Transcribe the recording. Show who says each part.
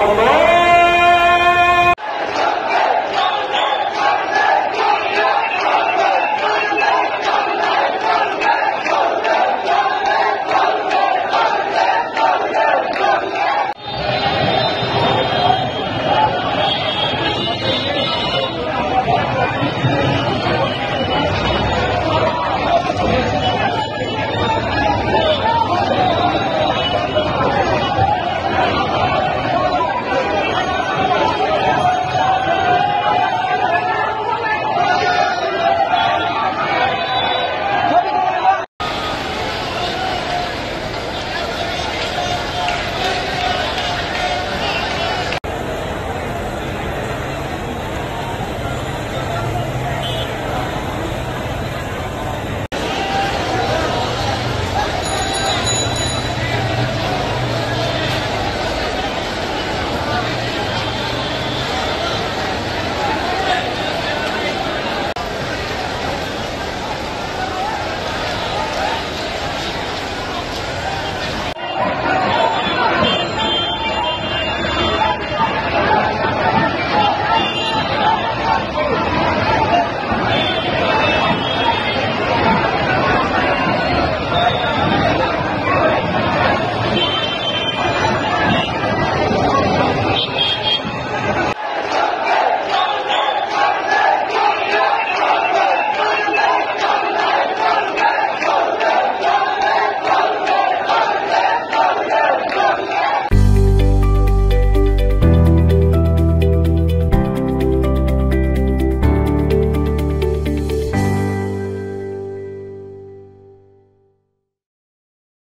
Speaker 1: Allah